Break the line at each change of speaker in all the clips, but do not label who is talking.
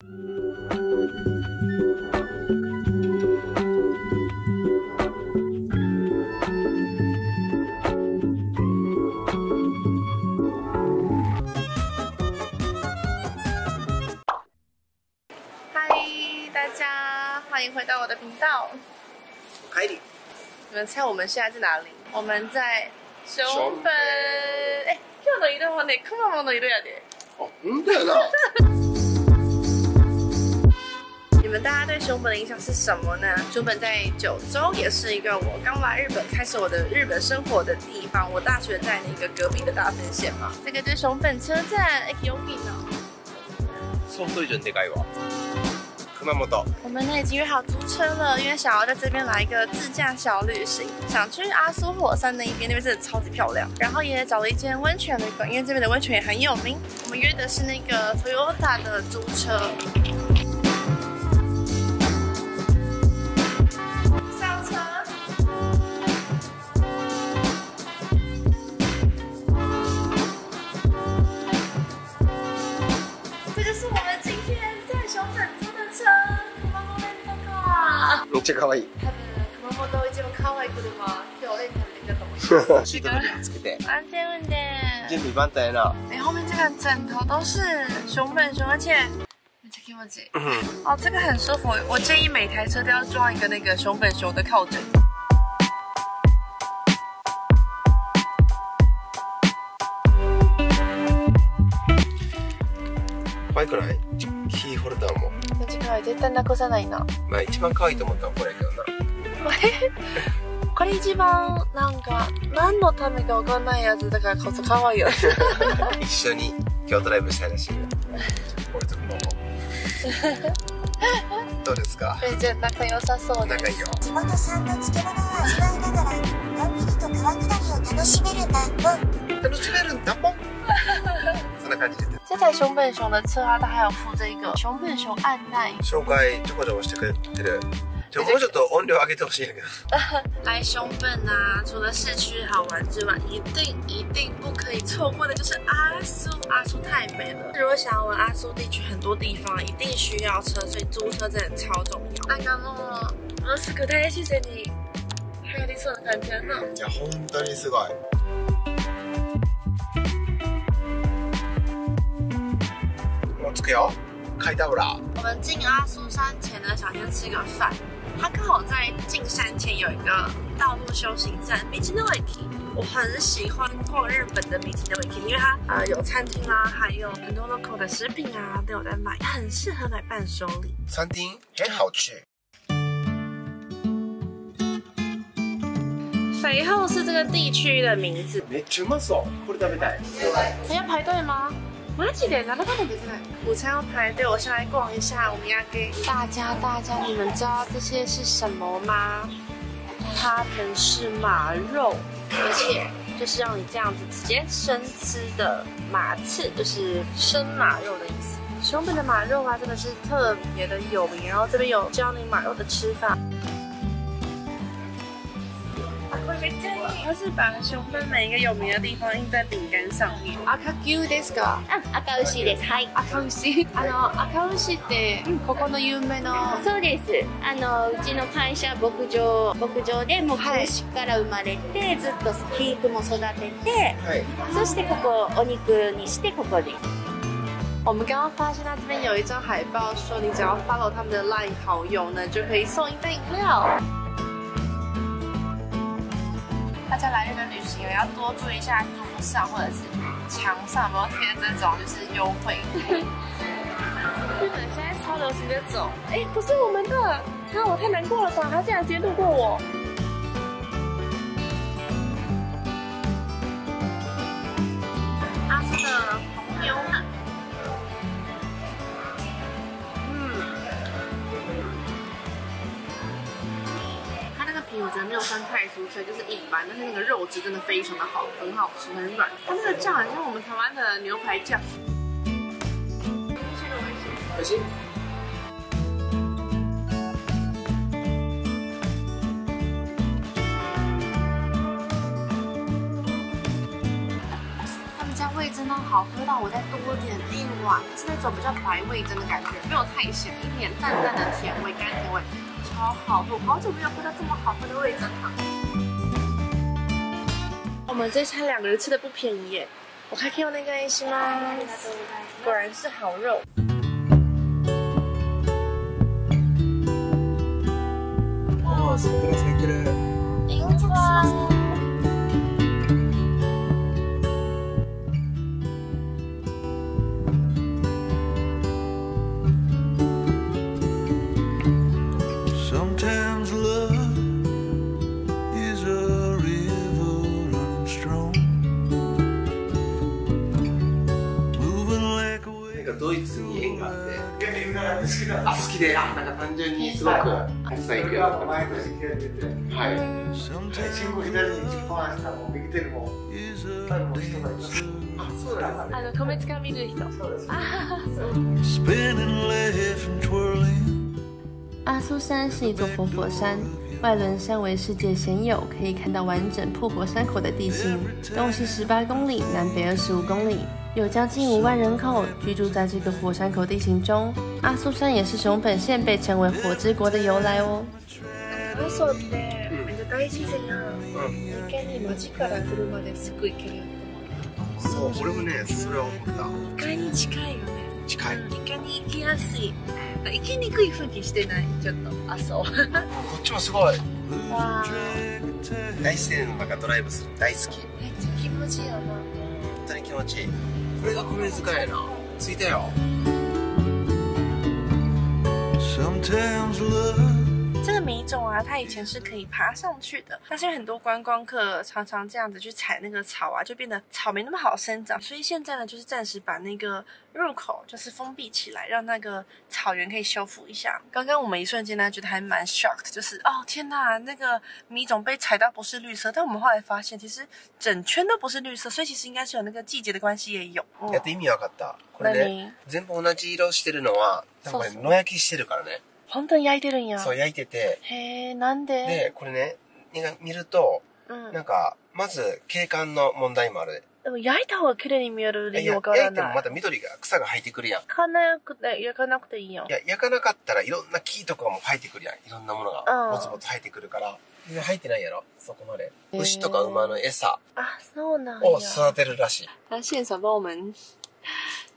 嗨，大家欢迎回到我的频道。
帰り。
你们猜我们现在在哪里？我们在熊本。哎，今日の色はね、熊本の色やで。
哦，本当やな。
你们大家对熊本的印象是什么呢？熊本在九州，也是一个我刚来日本开始我的日本生活的地方。我大学在那个隔壁的大分县嘛。这个就是熊本车站，哎，有名哦。
相对准でかいわ。熊本。
我们呢已经约好租车了，因为想要在这边来一个自驾小旅行，想去阿苏火山那一边，那边真的超级漂亮。然后也找了一间温泉旅馆，因为这边的温泉也很有名。我们约的是那个 Toyota 的租车。 们今天在熊本租的车。熊本レンタカー
めっちゃ可愛い。
多分熊本一番可愛い車今日レンタルできたと思います。
シートベルトつけて。
安全運転。
準備万端やな。
哎，后面这个枕头都是熊本熊，而且很気持ちいい。
うん。
哦，这个很舒服。我建议每台车都要装一个那个熊本熊的靠枕。
可愛くない？キーホルダーも。
間違い絶対なくさないな。
まあ一番可愛いと思ったのはこれやけどな。
これ一番なんか何のためかわかんないやつだからこそ可愛いよ。
一緒に京都ライブしたいらしいよ。これとも。どうですか？
えじゃあ仲良さそうです。
仲いいよ。
地元産の漬物を味わいながらのんびりと川下りを楽しめるなと
楽しめるんだもん。そんな感じで。
这台熊本熊的车啊，它还有附这个熊本熊按耐。
紹介ちょこちょこしてくれてる。ちょもうちょっと音量上げてほしいんやけど。
来熊本啊，除了市区好玩之外，一定一定不可以错过的就是阿苏。阿苏太美了，如果想要玩阿苏地区很多地方，一定需要车，所以租车真的超重要。なんかもうもうすぐ大自然に入りそうな感じだな。
いや本当にすごい。 もう着くよ。开到了。
我们进阿苏山前呢，想先吃个饭。它刚好在进山前有一个道路休息站米奇诺维基。我很喜欢逛日本的米奇诺维基，因为它呃有餐厅啦，还有很多 local 的食品啊都有在卖，很适合买伴手礼。
餐厅很好吃。
肥后是这个地区的名字。
めっちゃうまそう。これ食べたい。
还要排队吗？ 马几点？哪个八点在？午餐要排队，我先来逛一下。我们要给大家，大家，你们知道这些是什么吗？它们是马肉，而且就是让你这样子直接生吃的马刺，就是生马肉的意思。熊本的马肉啊，真的是特别的有名。然后这边有教你马肉的吃法。它是把熊本每一个有名的地方印在饼干上面。赤牛ですか？
あ赤牛ですはい
赤牛？あの赤牛ってここの有名な？
そうですあのうちの会社牧場牧場でもう牛から生まれて、ずっと肥育も育てて
はい。
そしてここお肉にしてここで
我们刚刚发现它这边有一张海报，说你只要 follow 他们的 LINE 好友呢，就可以送一杯饮料。大家来日本旅行也要多注意一下桌上或者是墙上有没有贴这种就是优惠。日本现在超流行这种，哎，不是我们的，看我太难过了吧？他竟然直接路过我。我觉得没有算太酥脆，就是一般，但是那个肉质真的非常的好，很好吃，很软。它那个酱很像我们台湾的牛排酱。
美味しい。
他们家味真的好喝到我再多点一碗，是那种比较白味真的感觉，没有太咸，一点淡淡的甜味，甘甜味，超好喝。我好久没有喝到这么好喝的味增汤。我们这餐两个人吃的不便宜耶，我还可以用那个一西吗？果然是好肉。
ああ、桜咲いてる。 きで、あ、なんか単純にすごくたくさん行くようになった
毎年来てて、
はい。
Sometimes
信号左に10本足したも右手にも
is
左
a
にも人がいます。
dancer
あ、そうなんですね。
あの米塚見る人。
そうです。
spinning, laughing, twirling.
阿苏山是一座活火山，外轮山为世界鲜有，可以看到完整破火山口的地形，东西十八公里，南北二十五公里， 有将近五万人口居住在这个火山口地形中。阿苏山也是熊本县被称为火之国的由来哦。阿蘇ってめっちゃ大自然やん。一見に街から車ですぐ行ける。
そう、俺もね、それは思った。
意外に近いよね。
近い。
意外に行きやすい。行きにくい風にしてない。ちょっと阿蘇。
こっちもすごい。
わあ。
大自然の中ドライブするの大好き。本
めっちゃ気持ちいいよな。
当に気持ちいい。これが米塚やな。着いたよ。
Sometimes love
这个米种啊，它以前是可以爬上去的，但是因为很多观光客常常这样子去采那个草啊，就变得草没那么好生长，所以现在呢，就是暂时把那个入口就是封闭起来，让那个草原可以修复一下。刚刚我们一瞬间呢，觉得还蛮 shocked，就是哦天呐，那个米种被采到不是绿色，但我们后来发现，其实整圈都不是绿色，所以其实应该是有那个季节的关系也有。嗯
やって意味わかった。これね、全部同じ色してるのは、多分
そうそう
野焼きしてるからね。
本当に焼いてるんや。
そう、焼いてて。
へえ、なんで？
で、これね、見ると、
うん。
なんか、まず景観の問題もある。
でも焼いた方が綺麗に見える理
いや
由わからない
焼いてもま。た緑が、草が生えてくるやん。い
焼かなくて、焼かなくていいやん。
や、焼かなかったらいろんな木とかも生えてくるやん。いろんなもの
うん
が、ぼつぼつ生えてくるから。全然生えてないやろ、そこまで。牛とか馬の餌
啊，そうなんや。
を育てるらしい。
他现场帮我们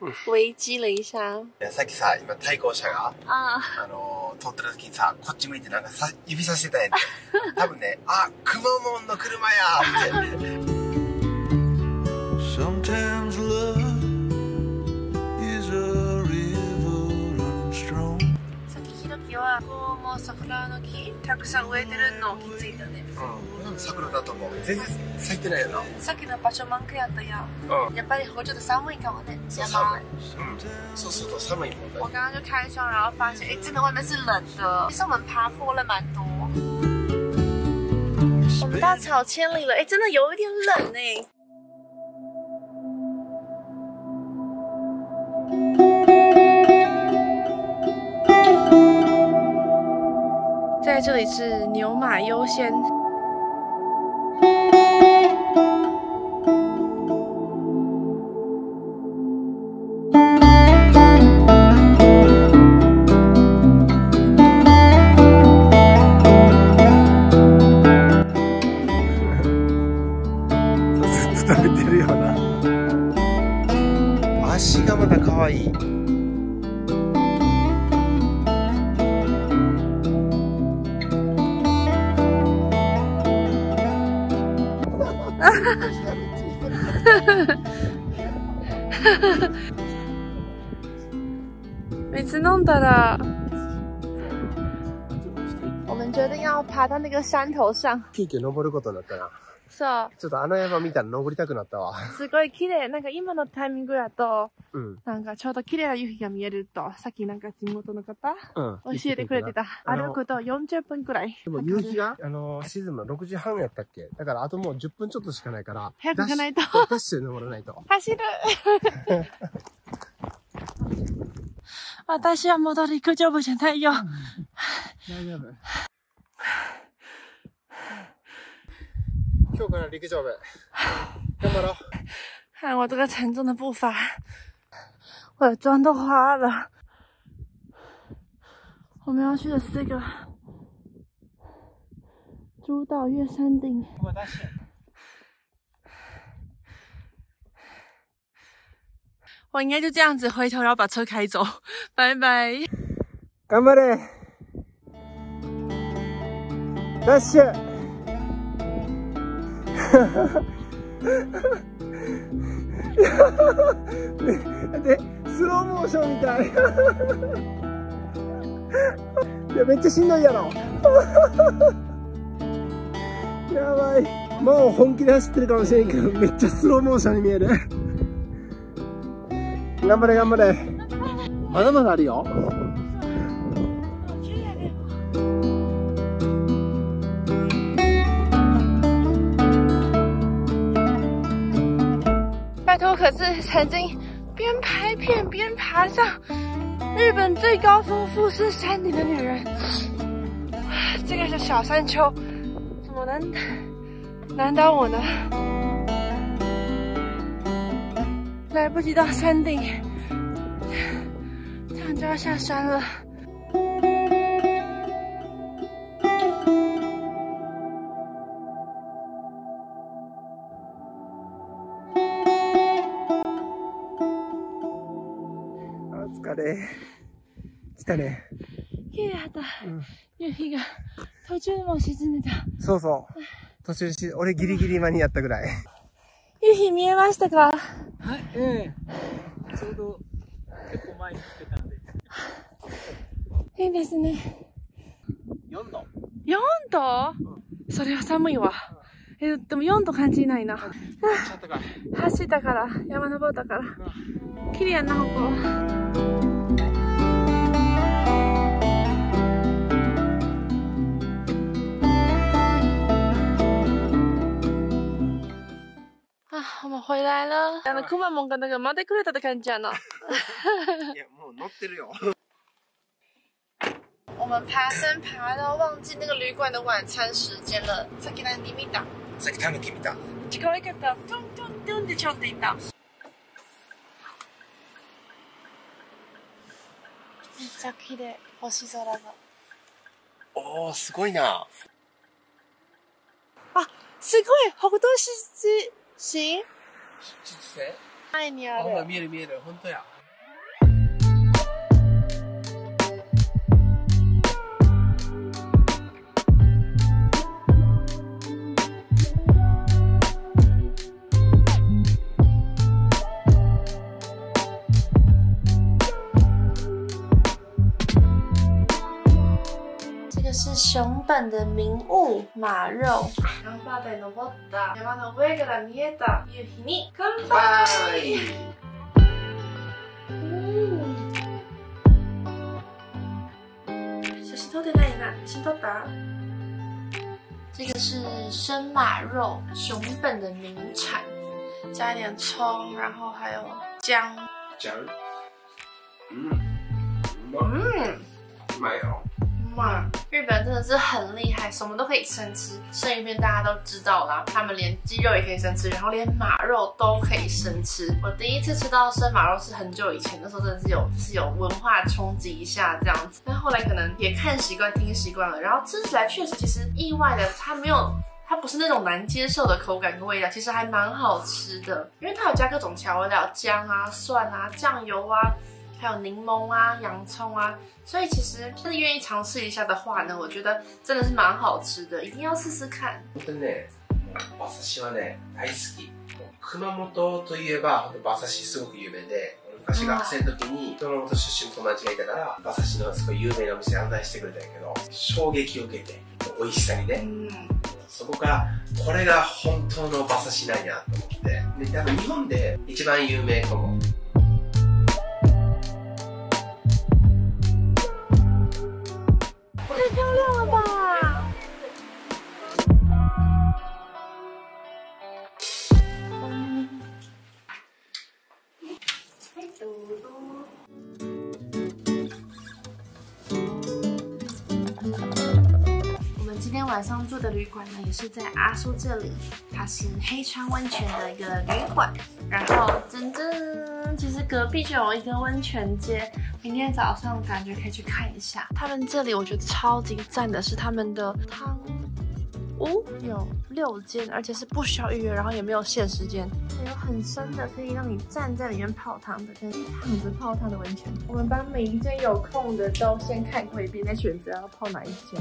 危机了一下。
いやさっきさ、今対向車が、
啊，
あのー、通ってる時にさ、こっち向いてなんかさ、指さしてたんやんて。多分ね、あ、くまモンの車やーって。
さっきひろきはこうもう桜の木たくさん植えてるの気づいたね。
うん。桜だと思う。全然咲いてないよな。
さっきの場所満開やったやん。
うん。
やっぱりここちょっと寒いかもね。
そう
山
寒い。うん。そうそうそう、寒いもんね
我。刚刚就开窗，然后发现，哎，真的外面是冷的。其实我们爬坡了蛮多。我们到草千里了，哎，真的有一点冷哎。这里是牛马优先。们决定要爬到那个山头上，
急遽登ることになったな。
そう。
ちょっとあの山見たら登りたくなったわ。
すごい綺麗。なんか今のタイミングやと、
うん。
なんかちょうど綺麗な夕日が見えると、さっきなんか地元の方
うん。
教えてくれてた。
あの
歩くと40分くらい。
でも夕日が、あの、沈むの6時半やったっけ？だからあともう10分ちょっとしかないから。
早く行かないと
ダッシュで登らないと。
走る 私は戻り陸上部じゃないよ。
大丈夫。今日から陸上部。頑張ろう。
看我这个沉重的步伐，我的妆都花了。我们要去的是这个主岛月山顶。我 我应该就这样子回头，然后把车开走，拜拜。
頑張れダッシュだってスローモーションみたい。いやめっちゃしんどいやろ。やばい。もう本気で走ってるかもしれんけどめっちゃスローモーションに見える。頑張れ頑張れまだまだあるよ
拜托，可是曾经边拍片边爬上日本最高峰富士山顶的女人，这个是小山丘，怎么能难倒我呢？ 来不及到山顶，这样就要下山了。
お疲れ。来たね。
綺麗だ。った。夕日が途中でもう沈んでた。
そうそう。途中し俺ギリギリ間に合ったぐらい。
夕日見えましたか？
はい、ええちょうど結構前につけたんで。
いいですね。
4度
4度？それは寒いわ。え、でも4度感じないな。走ったから、山登ったから。綺麗やな、ここ。啊，我们回来了。あの、くまモンがなんか待ってくれたって感じやな。
いやもう乗ってるよ
我们爬山爬到忘记那个旅馆的晚餐时间了。さっき何見た
さっき食べてみた
可愛かった。トントントンってちょんっていった。めっちゃ綺麗。星空が。
おおすごいな
すごい北斗七星
ちょっとね
前にあ
ほら
る。
見える見える。本当や
是熊本的名物马肉。頑張って登った山の上から見えた夕日に乾杯。うん写真撮ってないな。写真撮った？这个是生马肉，熊本的名产，加一点葱，然后还有姜。
じゃんうんうま
嗯。
うまいよ
哇，日本真的是很厉害，什么都可以生吃。生鱼片大家都知道啦，他们连鸡肉也可以生吃，然后连马肉都可以生吃。我第一次吃到生马肉是很久以前，那时候真的是有就是有文化冲击一下这样子，但后来可能也看习惯、听习惯了，然后吃起来确实其实意外的，它没有。它不是那种难接受的口感跟味道，其实还蛮好吃的，因为它有加各种调味料，姜啊、蒜啊、酱油啊，还有柠檬啊、洋葱啊，所以其实真的愿意尝试一下的话呢，我觉得真的是蛮好吃的，一定要试试看。
本当にね馬刺しはね大好き。熊本といえば本当馬刺しすごく有名で俺昔学生の時に熊本出身の友達がいたから馬刺しのすごい有名なお店案内してくれたんやけど衝撃を受けて美味しさにね。
嗯，
そこからこれが本当の馬刺しなんやと思って。で多分日本で一番有名かも
今天晚上住的旅馆呢，也是在阿苏这里，它是黑川温泉的一个旅馆。然后真正其实隔壁就有一个温泉街，明天早上感觉可以去看一下。他们这里我觉得超级赞的是他们的汤屋有六间，而且是不需要预约，然后也没有限时间，还有很深的可以让你站在里面泡汤的，跟躺着泡汤的温泉。我们把每一间有空的都先看过一遍，再选择要泡哪一间。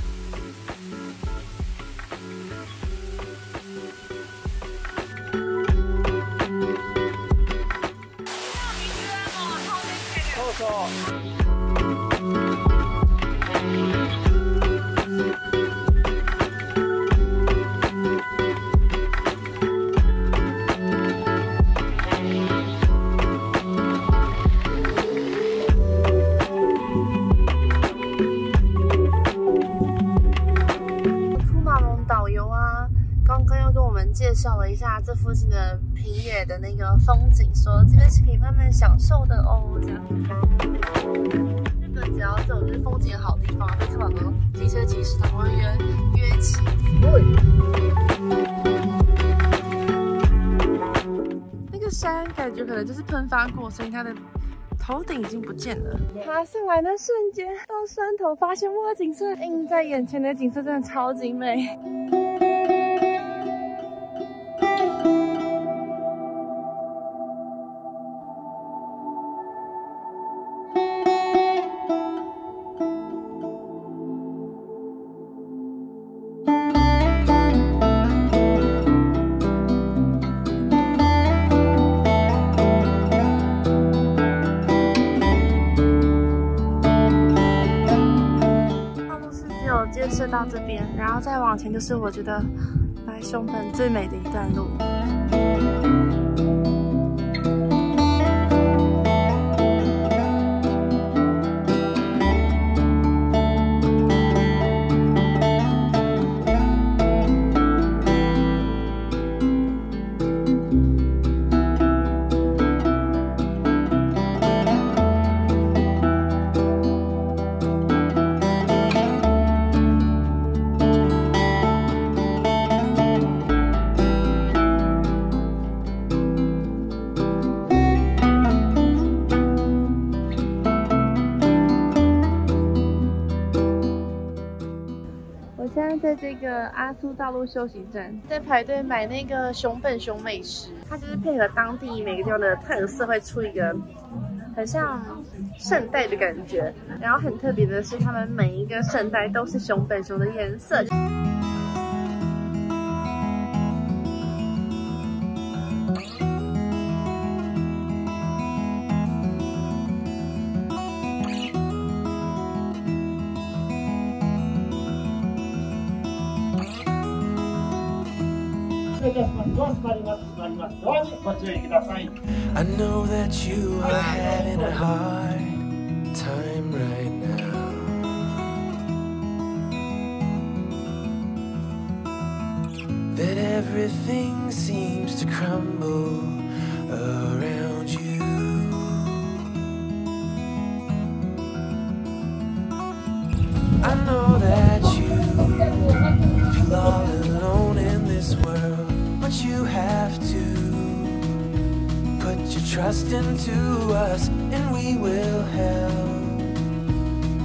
そ
介绍了一下这附近的平野的那个风景，说这边是可以慢慢享受的哦，这样。日本只要这种就是风景好地方，被看到机车骑士他们会约约起。那个山感觉可能就是喷发过，所以它的头顶已经不见了。爬上来的瞬间，到山头发现哇，景色映在眼前的景色真的超级美。往前就是我觉得白熊本最美的一段路。路休息站，在排队买那个熊本熊美食，它就是配合当地每个地方的特色，会出一个很像圣代的感觉。然后很特别的是，他们每一个圣代都是熊本熊的颜色。
I know that you are having a hard time right now. That everything seems to crumble around you. I know that trust into us and we will help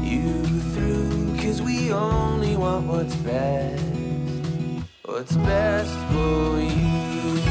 you through cause we only want what's best what's best for you